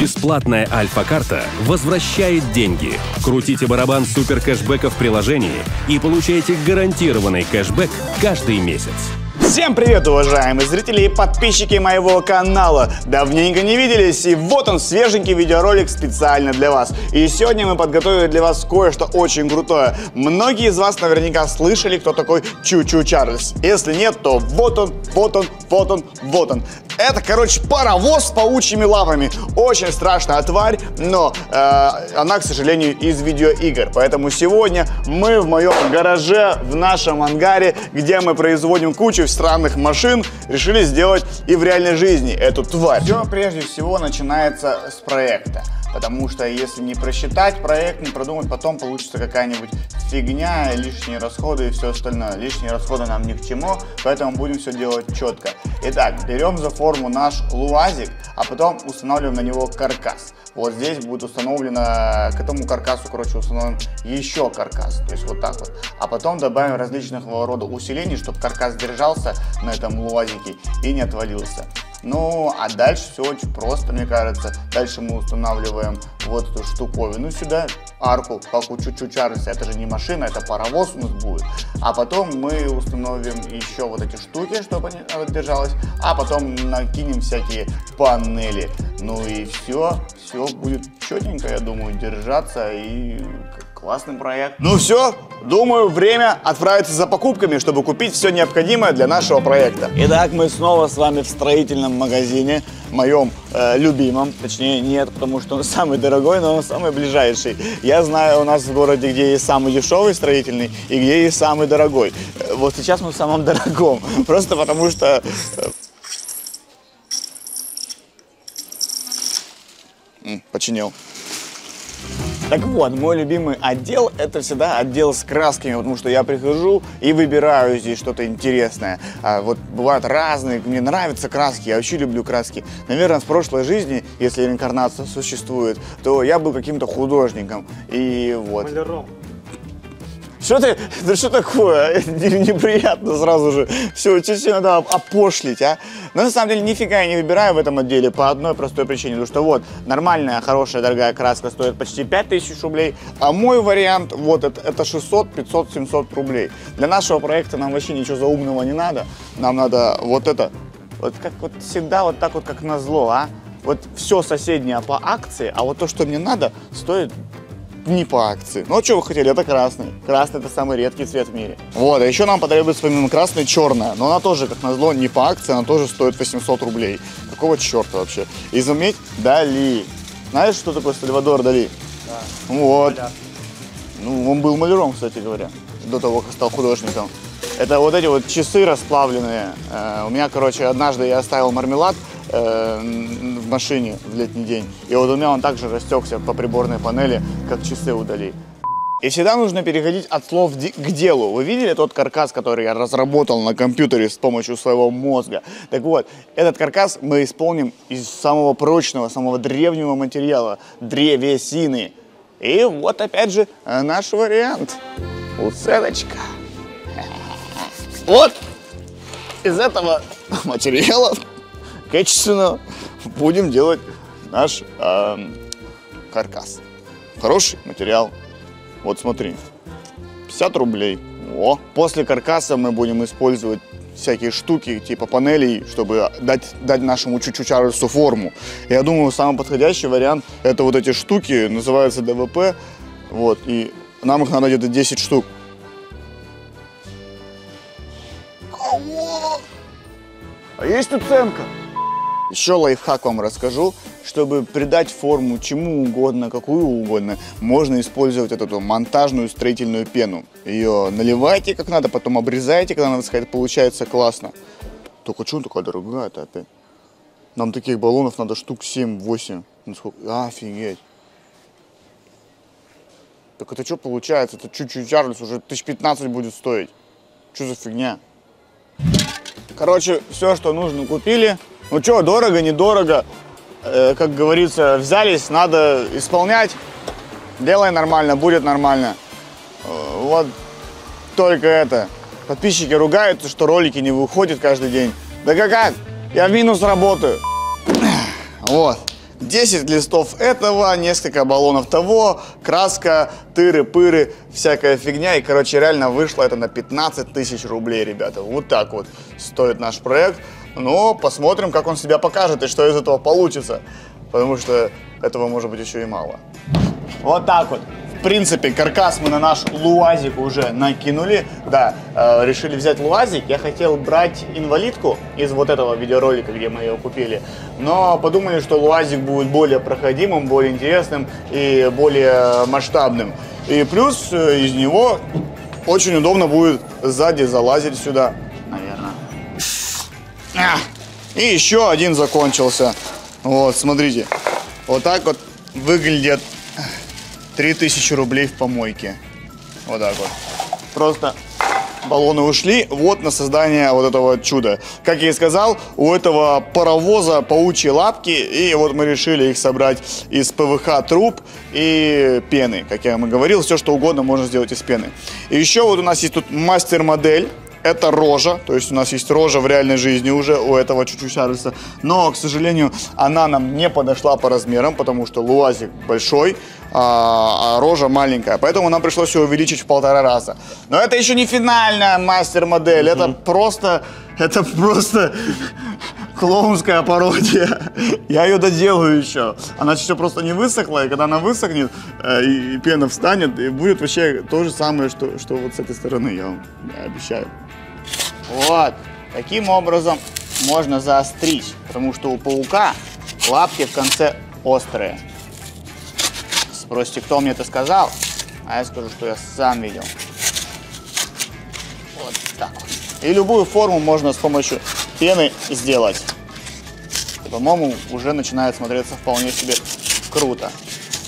Бесплатная Альфа-карта возвращает деньги. Крутите барабан супер кэшбэка в приложении и получайте гарантированный кэшбэк каждый месяц. Всем привет, уважаемые зрители и подписчики моего канала! Давненько не виделись, и вот он, свеженький видеоролик специально для вас. И сегодня мы подготовили для вас кое-что очень крутое. Многие из вас наверняка слышали, кто такой Чу-Чу Чарльз. Если нет, то вот он, вот он, вот он, вот он. Это, короче, паровоз с паучьими лапами. Очень страшная тварь, но э, она, к сожалению, из видеоигр. Поэтому сегодня мы в моем гараже, в нашем ангаре, где мы производим кучу странных машин, решили сделать и в реальной жизни эту тварь. Все прежде всего начинается с проекта. Потому что если не просчитать проект, не продумать, потом получится какая-нибудь фигня, лишние расходы и все остальное. Лишние расходы нам ни к чему, поэтому будем все делать четко. Итак, берем за форму наш луазик, а потом устанавливаем на него каркас. Вот здесь будет установлено, к этому каркасу, короче, установим еще каркас, то есть вот так вот. А потом добавим различных рода усилений, чтобы каркас держался на этом луазике и не отвалился. Ну, а дальше все очень просто, мне кажется. Дальше мы устанавливаем вот эту штуковину сюда, арку, как у Чучу Чарльза. Это же не машина, это паровоз у нас будет. А потом мы установим еще вот эти штуки, чтобы они держалось. А потом накинем всякие панели. Ну и все, все будет четенько, я думаю, держаться и Классный проект. Ну все, думаю, время отправиться за покупками, чтобы купить все необходимое для нашего проекта. Итак, мы снова с вами в строительном магазине, моем э, любимом. Точнее, нет, потому что он самый дорогой, но он самый ближайший. Я знаю у нас в городе, где есть самый дешевый строительный и где есть самый дорогой. Э, вот сейчас мы в самом дорогом. Просто потому что... Э, починил. Так вот, мой любимый отдел это всегда отдел с красками, потому что я прихожу и выбираю здесь что-то интересное. А вот бывают разные, мне нравятся краски, я вообще люблю краски. Наверное, с прошлой жизни, если реинкарнация существует, то я был каким-то художником. И вот. Маляром. Что ты, да что такое? Неприятно сразу же. Все, чуть надо опошлить, а? Но на самом деле нифига я не выбираю в этом отделе по одной простой причине. Потому что вот, нормальная, хорошая, дорогая краска стоит почти 5000 рублей, а мой вариант, вот, это, это 600, 500, 700 рублей. Для нашего проекта нам вообще ничего заумного не надо. Нам надо вот это, вот как вот всегда, вот так вот, как назло, а? Вот все соседнее по акции, а вот то, что мне надо, стоит не по акции. Ну, а что вы хотели? Это красный. Красный – это самый редкий цвет в мире. Вот, а еще нам потребуется помимо красной черная. Но она тоже, как назло, не по акции, она тоже стоит 800 рублей. Какого черта вообще? Изуметь Дали. Знаешь, что такое Сальвадор Дали? Да. Вот. Маляр. Ну, он был маляром, кстати говоря, до того, как стал художником. Это вот эти вот часы расплавленные. Э, у меня, короче, однажды я оставил мармелад в машине в летний день. И вот у меня он также растекся по приборной панели, как часы удали. И всегда нужно переходить от слов к делу. Вы видели тот каркас, который я разработал на компьютере с помощью своего мозга? Так вот, этот каркас мы исполним из самого прочного, самого древнего материала – древесины. И вот опять же наш вариант. Уцелочка. Вот из этого материала качественно будем делать наш э, каркас. Хороший материал. Вот смотри, 50 рублей. О. После каркаса мы будем использовать всякие штуки, типа панелей, чтобы дать, дать нашему чуть-чуть Чарльзу форму. Я думаю, самый подходящий вариант это вот эти штуки, называются ДВП. Вот, и нам их надо где-то 10 штук. А есть уценка? Еще лайфхак вам расскажу. Чтобы придать форму чему угодно, какую угодно, можно использовать эту монтажную строительную пену. Ее наливайте как надо, потом обрезайте, когда надо сказать, получается классно. Только что такая дорогая-то опять? Нам таких баллонов надо штук 7-8. Ну, офигеть. Так это что получается? Это чуть-чуть Чарльз уже тысяч 15 будет стоить. Что за фигня? Короче, все, что нужно, купили. Ну что, дорого, недорого, э, как говорится, взялись, надо исполнять. Делай нормально, будет нормально. Э, вот только это. Подписчики ругаются, что ролики не выходят каждый день. Да как? Я в минус работаю. Вот. 10 листов этого, несколько баллонов того, краска, тыры-пыры, всякая фигня. И, короче, реально вышло это на 15 тысяч рублей, ребята. Вот так вот стоит наш проект. Но посмотрим, как он себя покажет и что из этого получится. Потому что этого может быть еще и мало. Вот так вот. В принципе, каркас мы на наш луазик уже накинули. Да, э, решили взять луазик. Я хотел брать инвалидку из вот этого видеоролика, где мы ее купили. Но подумали, что луазик будет более проходимым, более интересным и более масштабным. И плюс э, из него очень удобно будет сзади залазить сюда, И еще один закончился. Вот, смотрите. Вот так вот выглядят 3000 рублей в помойке. Вот так вот. Просто баллоны ушли вот на создание вот этого чуда. Как я и сказал, у этого паровоза паучьи лапки, и вот мы решили их собрать из ПВХ труб и пены. Как я вам и говорил, все что угодно можно сделать из пены. И еще вот у нас есть тут мастер-модель. Это рожа, то есть у нас есть рожа в реальной жизни уже у этого чуть-чуть Чарльза. Но, к сожалению, она нам не подошла по размерам, потому что луазик большой, а, а рожа маленькая. Поэтому нам пришлось ее увеличить в полтора раза. Но это еще не финальная мастер-модель, это просто, это просто клоунская пародия. Я ее доделаю еще. Она еще просто не высохла, и когда она высохнет, э, и пена встанет, и будет вообще то же самое, что, что вот с этой стороны, я вам я обещаю. Вот. Таким образом можно заострить, потому что у паука лапки в конце острые. Спросите, кто мне это сказал? А я скажу, что я сам видел. Вот так вот. И любую форму можно с помощью пены сделать. По-моему, уже начинает смотреться вполне себе круто.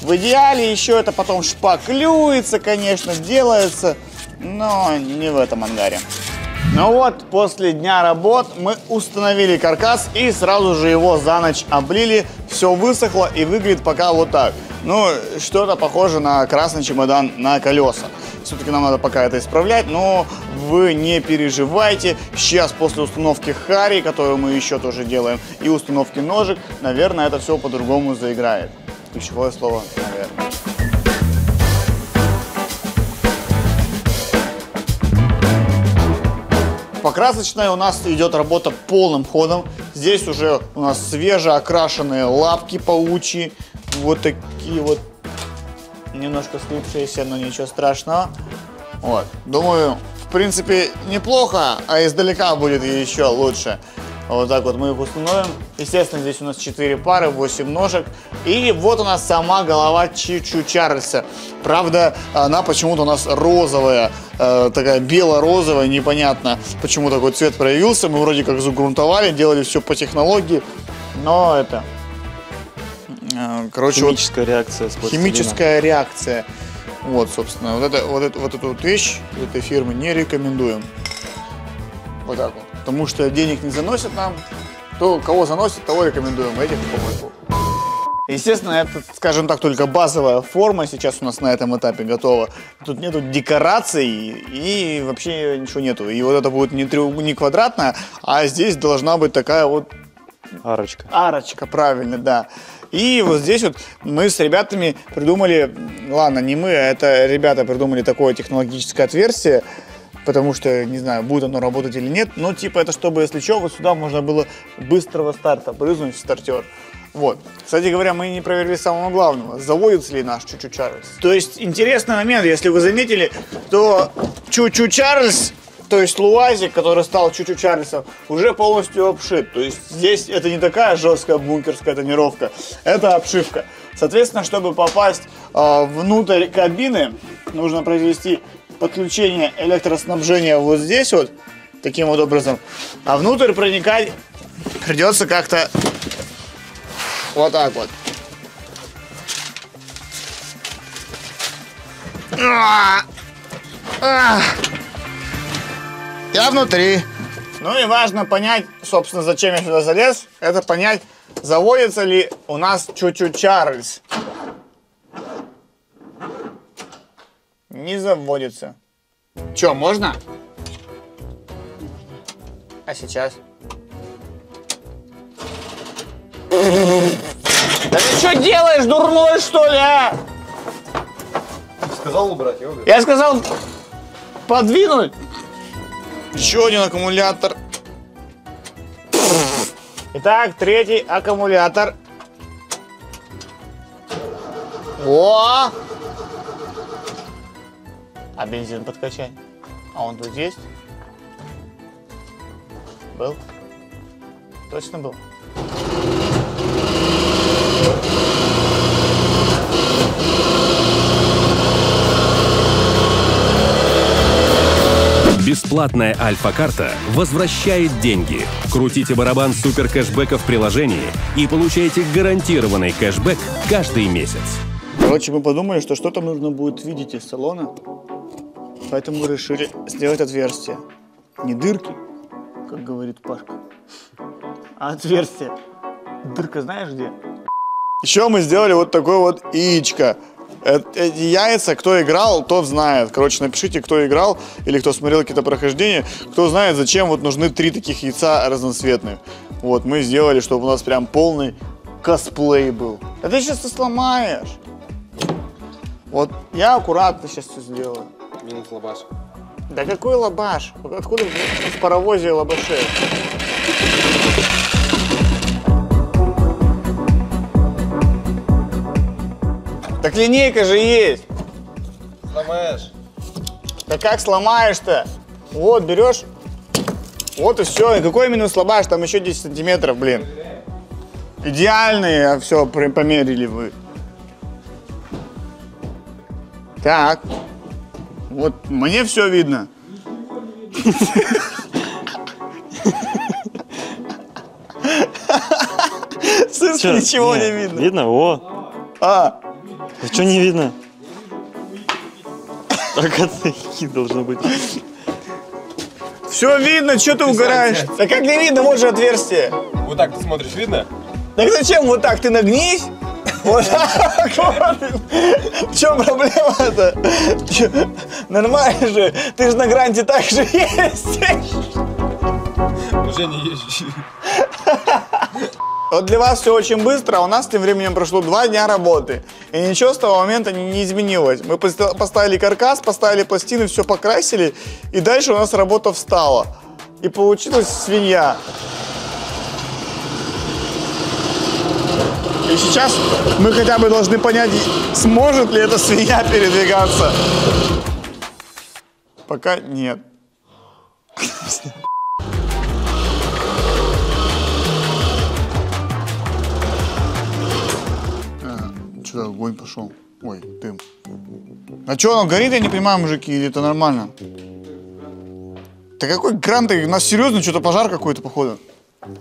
В идеале еще это потом шпаклюется, конечно, делается, но не в этом ангаре. Ну вот, после дня работ мы установили каркас и сразу же его за ночь облили. Все высохло и выглядит пока вот так. Ну, что-то похоже на красный чемодан на колесах. Все-таки нам надо пока это исправлять, но вы не переживайте. Сейчас после установки Хари, которую мы еще тоже делаем, и установки ножек, наверное, это все по-другому заиграет. Ключевое слово, наверное. Покрасочная у нас идет работа полным ходом. Здесь уже у нас свежеокрашенные лапки паучьи. Вот такие вот немножко слипшиеся, но ничего страшного. Вот. Думаю, в принципе, неплохо, а издалека будет еще лучше. Вот так вот мы их установим. Естественно, здесь у нас 4 пары, 8 ножек. И вот у нас сама голова Чичу Чарльза. Правда, она почему-то у нас розовая, э, такая бело-розовая, непонятно, почему такой цвет проявился. Мы вроде как загрунтовали, делали все по технологии. Но это... короче, Химическая реакция с. Химическая реакция. Вот, собственно, вот, это, вот, это, вот эту вот вещь этой фирмы не рекомендуем. Вот так вот. Потому что денег не заносят нам. То, кого заносит, того рекомендуем. Этих по-моему. Естественно, это, скажем так, только базовая форма сейчас у нас на этом этапе готова. Тут нету декораций и вообще ничего нету. И вот это будет не, треуг... не квадратная, а здесь должна быть такая вот Арочка. Арочка, правильно, да. И вот здесь вот мы с ребятами придумали, ладно, не мы, а это ребята придумали такое технологическое отверстие, потому что, не знаю, будет оно работать или нет, но типа это чтобы, если что, вот сюда можно было быстрого старта брызнуть в стартер. Вот. Кстати говоря, мы не проверили самого главного, заводится ли наш Чучу Чарльз. То есть интересный момент, если вы заметили, то Чучу Чарльз то есть луазик, который стал чуть-чуть Чарльзом, уже полностью обшит. То есть здесь это не такая жесткая бункерская тонировка, это обшивка. Соответственно, чтобы попасть э, внутрь кабины, нужно произвести подключение электроснабжения вот здесь вот, таким вот образом. А внутрь проникать придется как-то вот так вот. А! Я внутри. Ну и важно понять, собственно, зачем я сюда залез. Это понять, заводится ли у нас чуть-чуть Чарльз. Не заводится. Че, можно? А сейчас? Да ты что делаешь, дурной, что ли, а? Сказал убрать, я уберу. Я сказал подвинуть. Еще один аккумулятор. Итак, третий аккумулятор. О! А бензин подкачай. А он тут есть? Был? Точно был? Бесплатная Альфа-карта возвращает деньги. Крутите барабан супер кэшбэка в приложении и получайте гарантированный кэшбэк каждый месяц. Короче, мы подумали, что что-то нужно будет видеть из салона, поэтому решили сделать отверстие. Не дырки, как говорит Пашка, а отверстие. Дырка знаешь где? Еще мы сделали вот такое вот яичко. Э- Эти яйца, кто играл, тот знает. Короче, напишите, кто играл или кто смотрел какие-то прохождения, кто знает, зачем вот нужны три таких яйца разноцветных. Вот, мы сделали, чтобы у нас прям полный косплей был. А ты сейчас сломаешь. Вот я аккуратно сейчас все сделаю. Минус лабаш. Да какой лабаш? Откуда в паровозе лабаши? Так линейка же есть. Сломаешь. Да как сломаешь-то? Вот, берешь. Вот и все. И какой минус лабаш? Там еще 10 сантиметров, блин. Идеальные, а все, померили вы. Так. Вот мне все видно. Чё? ничего не Не, видно. Видно? О! А, Что не видно? А какие должно быть? все видно, что ты угораешь? Да как не видно, вот же отверстие. Вот так ты смотришь, видно? Так зачем вот так? Ты нагнись. Вот так вот. В чем проблема-то? Нормально же. Ты же на гранте так же ездишь. Уже не езжу. Вот для вас все очень быстро, а у нас тем временем прошло два дня работы. И ничего с того момента не, не изменилось. Мы поста- поставили каркас, поставили пластины, все покрасили, и дальше у нас работа встала. И получилась свинья. И сейчас мы хотя бы должны понять, сможет ли эта свинья передвигаться. Пока нет. Что, огонь пошел? Ой, дым. А что, оно горит, я не понимаю, мужики, или это нормально? Да какой грант? У нас серьезно что-то пожар какой-то, походу.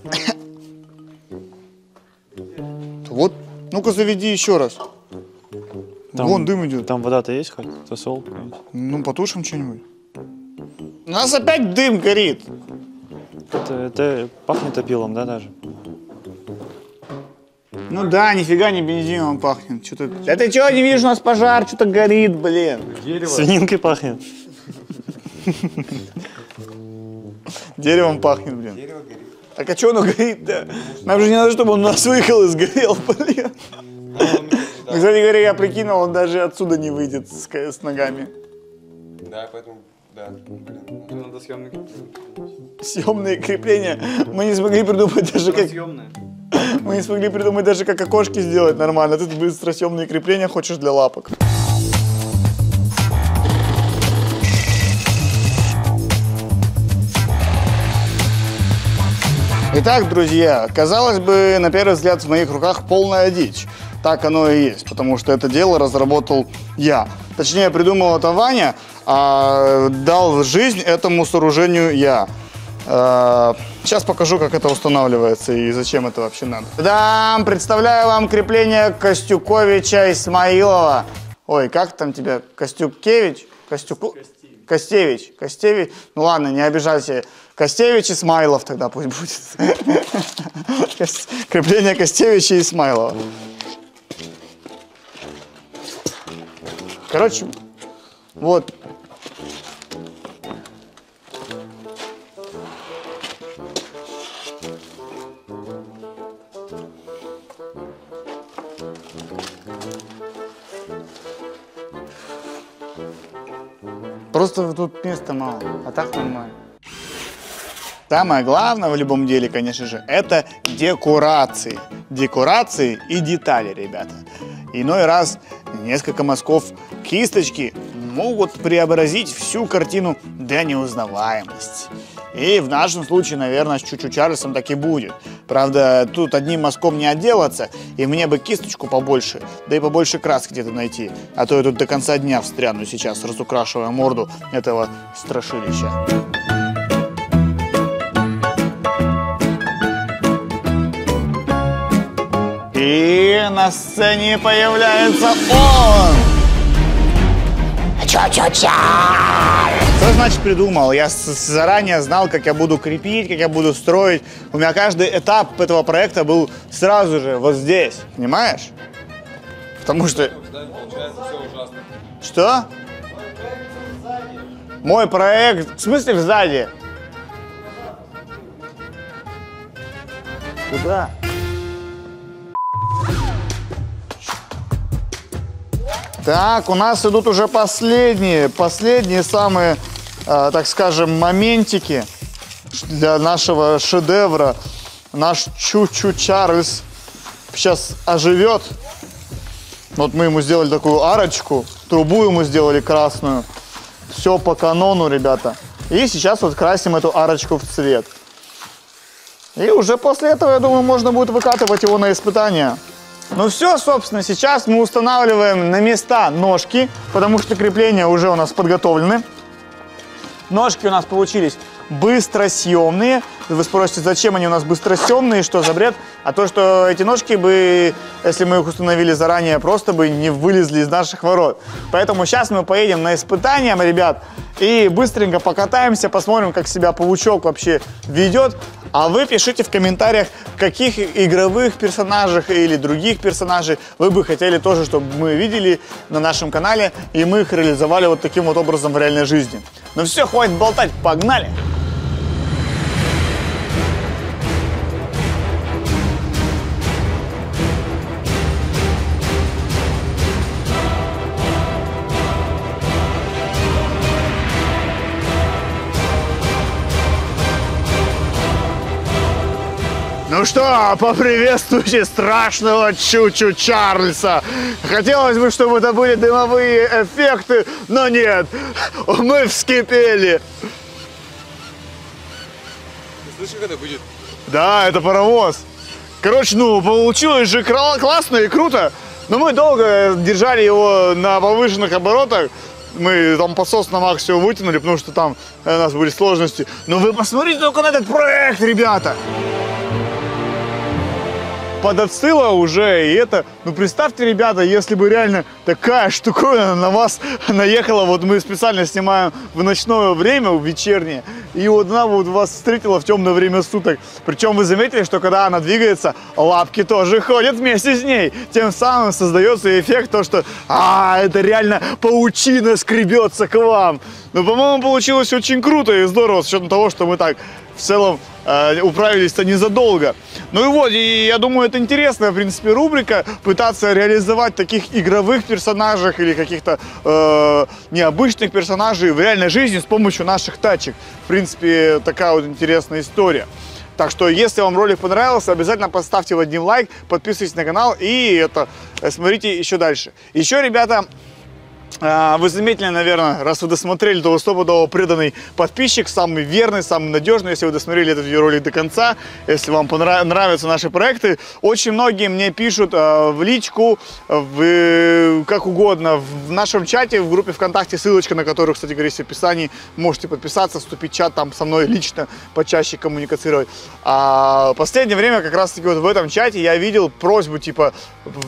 Вот, ну-ка заведи еще раз. Вон дым идет. Там вода-то есть хоть? Какой-нибудь? Ну, потушим что-нибудь. У нас опять дым горит. Это, это пахнет опилом, да, даже? Ну да, нифига не бензином пахнет. Что-то... Да ты чего не видишь, у нас пожар, что-то горит, блин. Свининкой пахнет. Деревом пахнет, блин. Так а что оно горит-то? Нам же не надо, чтобы он у нас выехал и сгорел, блин. Ну, Кстати говоря, я прикинул, он даже отсюда не выйдет с, с ногами. Да, поэтому, да. Блин, надо съемный Съемные крепления. Мы не смогли придумать даже как... Мы не смогли придумать даже как окошки сделать нормально. Ты быстро съемные крепления хочешь для лапок. Итак, друзья, казалось бы, на первый взгляд в моих руках полная дичь. Так оно и есть, потому что это дело разработал я. Точнее, придумал это Ваня, а дал жизнь этому сооружению я. Э, Сейчас покажу, как это устанавливается и зачем это вообще надо. Да, представляю вам крепление Костюковича Исмаилова. Ой, как там тебя? Костюкевич? Костюку... Костевич. Костевич. Ну ладно, не обижайся. Костевич Исмайлов тогда пусть будет. Крепление Костевича и Исмайлова. Короче, вот. Просто тут места мало, а так нормально. Самое главное в любом деле, конечно же, это декорации. Декорации и детали, ребята. Иной раз несколько мазков кисточки могут преобразить всю картину до неузнаваемости. И в нашем случае, наверное, с Чучу Чарльзом так и будет. Правда, тут одним мазком не отделаться, и мне бы кисточку побольше, да и побольше краски где-то найти. А то я тут до конца дня встряну сейчас, разукрашивая морду этого страшилища. И на сцене появляется он! Что значит придумал? Я заранее знал, как я буду крепить, как я буду строить. У меня каждый этап этого проекта был сразу же вот здесь. Понимаешь? Потому что... Что? Мой проект... В смысле сзади? Куда? Так, у нас идут уже последние, последние самые, э, так скажем, моментики для нашего шедевра. Наш Чу-Чу Чарльз сейчас оживет. Вот мы ему сделали такую арочку, трубу ему сделали красную. Все по канону, ребята. И сейчас вот красим эту арочку в цвет. И уже после этого, я думаю, можно будет выкатывать его на испытания. Ну все, собственно, сейчас мы устанавливаем на места ножки, потому что крепления уже у нас подготовлены. Ножки у нас получились быстросъемные. Вы спросите, зачем они у нас быстросъемные, что за бред? А то, что эти ножки бы, если мы их установили заранее, просто бы не вылезли из наших ворот. Поэтому сейчас мы поедем на испытания, ребят, и быстренько покатаемся, посмотрим, как себя паучок вообще ведет. А вы пишите в комментариях, каких игровых персонажей или других персонажей вы бы хотели тоже, чтобы мы видели на нашем канале, и мы их реализовали вот таким вот образом в реальной жизни. Ну все, хватит болтать, погнали! Ну что, поприветствуйте страшного Чучу Чарльза. Хотелось бы, чтобы это были дымовые эффекты, но нет, мы вскипели. Ты слышишь, как это будет? Да, это паровоз. Короче, ну, получилось же классно и круто. Но мы долго держали его на повышенных оборотах. Мы там подсос на максимум вытянули, потому что там э, у нас были сложности. Но вы посмотрите только на этот проект, ребята! Подостыло уже, и это, ну представьте, ребята, если бы реально такая штуковина на вас наехала, вот мы специально снимаем в ночное время, в вечернее, и вот она вот вас встретила в темное время суток. Причем вы заметили, что когда она двигается, лапки тоже ходят вместе с ней. Тем самым создается эффект то, что а, это реально паучина скребется к вам. Ну, по-моему, получилось очень круто и здорово, с учетом того, что мы так в целом э, управились-то незадолго. Ну и вот, и я думаю, это интересная, в принципе, рубрика, пытаться реализовать таких игровых персонажей или каких-то э, необычных персонажей в реальной жизни с помощью наших тачек. В принципе, такая вот интересная история. Так что, если вам ролик понравился, обязательно поставьте один лайк, подписывайтесь на канал и это смотрите еще дальше. Еще, ребята, Вы заметили, наверное, раз вы досмотрели, то вы стопудово преданный подписчик, самый верный, самый надежный, если вы досмотрели этот видеоролик до конца, если вам нравятся наши проекты. Очень многие мне пишут э, в личку, в, как угодно, в нашем чате, в группе ВКонтакте, ссылочка на которую, кстати говоря, есть в описании, можете подписаться, вступить в чат, там со мной лично почаще коммуницировать. А последнее время как раз-таки вот в этом чате я видел просьбу, типа,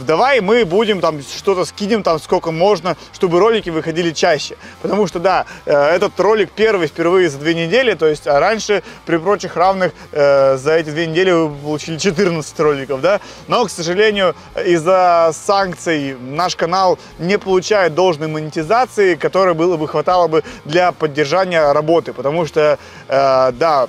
давай мы будем там что-то скинем, там сколько можно, чтобы ролики выходили чаще. Потому что, да, э, этот ролик первый впервые за две недели, то есть а раньше при прочих равных э, за эти две недели вы получили 14 роликов, да. Но, к сожалению, из-за санкций наш канал не получает должной монетизации, которой было бы хватало бы для поддержания работы. Потому что, э, да,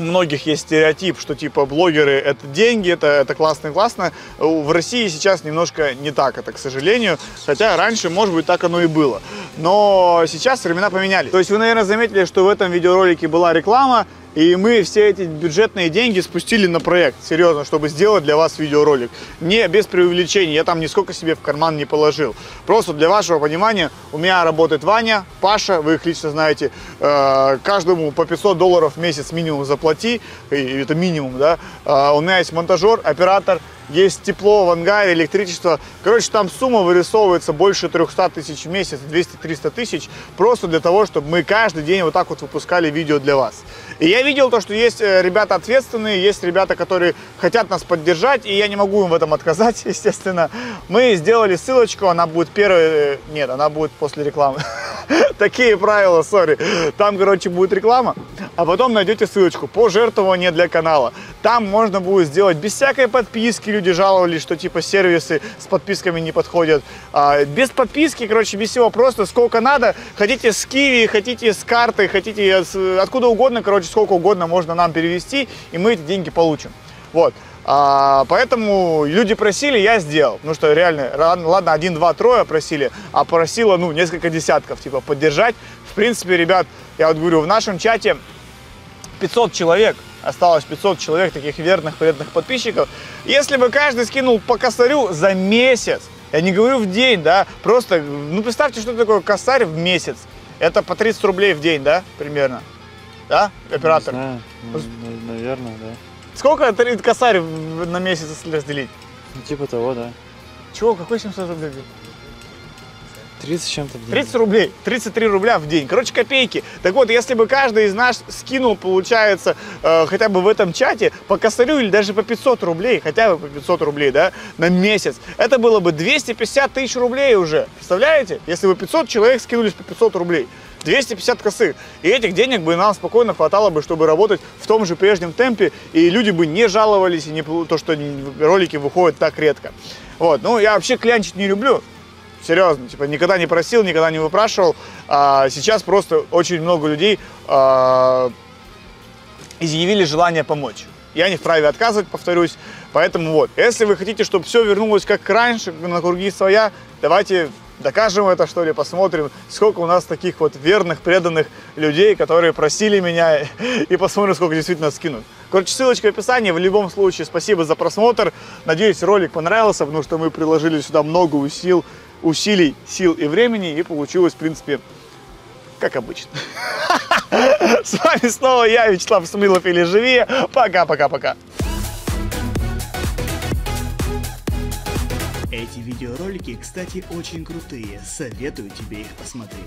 у многих есть стереотип, что типа блогеры это деньги, это, это классно и классно. В России сейчас немножко не так это, к сожалению. Хотя раньше, может быть, так оно и было. Но сейчас времена поменялись. То есть вы, наверное, заметили, что в этом видеоролике была реклама, и мы все эти бюджетные деньги спустили на проект, серьезно, чтобы сделать для вас видеоролик. Не без преувеличений, я там нисколько себе в карман не положил. Просто для вашего понимания, у меня работает Ваня, Паша, вы их лично знаете, э, каждому по 500 долларов в месяц минимум заплати, это минимум, да. Э, у меня есть монтажер, оператор, есть тепло в ангаре, электричество. Короче, там сумма вырисовывается больше 300 тысяч в месяц, 200-300 тысяч, просто для того, чтобы мы каждый день вот так вот выпускали видео для вас. И я видел то, что есть э, ребята ответственные, есть ребята, которые хотят нас поддержать, и я не могу им в этом отказать, естественно. Мы сделали ссылочку, она будет первой, э, нет, она будет после рекламы. Такие правила, сори. Там, короче, будет реклама, а потом найдете ссылочку пожертвование для канала. Там можно будет сделать без всякой подписки. Люди жаловались, что типа сервисы с подписками не подходят. А, без подписки, короче, без всего просто сколько надо. Хотите с Киви, хотите с карты, хотите с, откуда угодно, короче, сколько угодно можно нам перевести, и мы эти деньги получим. Вот. А, поэтому люди просили, я сделал. Ну что, реально, ладно, один, два, трое просили, а просило, ну, несколько десятков, типа, поддержать. В принципе, ребят, я вот говорю, в нашем чате 500 человек, осталось 500 человек, таких верных, преданных подписчиков. Если бы каждый скинул по косарю за месяц, я не говорю в день, да, просто, ну, представьте, что такое косарь в месяц. Это по 30 рублей в день, да, примерно? Да, оператор? Не знаю, ну, наверное, да. Сколько косарь на месяц, разделить? Ну, типа того, да. Чего, какой 700 рублей? 30 чем-то в день. 30 рублей, 33 рубля в день. Короче, копейки. Так вот, если бы каждый из нас скинул, получается, э, хотя бы в этом чате по косарю или даже по 500 рублей, хотя бы по 500 рублей, да, на месяц, это было бы 250 тысяч рублей уже. Представляете? Если бы 500 человек скинулись по 500 рублей. 250 косых. И этих денег бы нам спокойно хватало бы, чтобы работать в том же прежнем темпе, и люди бы не жаловались, и не то, что ролики выходят так редко. Вот, ну, я вообще клянчить не люблю, Серьезно, типа никогда не просил, никогда не выпрашивал. А сейчас просто очень много людей а, изъявили желание помочь. Я не вправе отказывать, повторюсь. Поэтому вот, если вы хотите, чтобы все вернулось как раньше, на круги своя, давайте докажем это, что ли, посмотрим, сколько у нас таких вот верных, преданных людей, которые просили меня, и посмотрим, сколько действительно скинут. Короче, ссылочка в описании. В любом случае, спасибо за просмотр. Надеюсь, ролик понравился, потому что мы приложили сюда много усил, усилий, сил и времени, и получилось, в принципе, как обычно. С вами снова я, Вячеслав Смылов или Живи. Пока-пока-пока. Эти видеоролики, кстати, очень крутые. Советую тебе их посмотреть.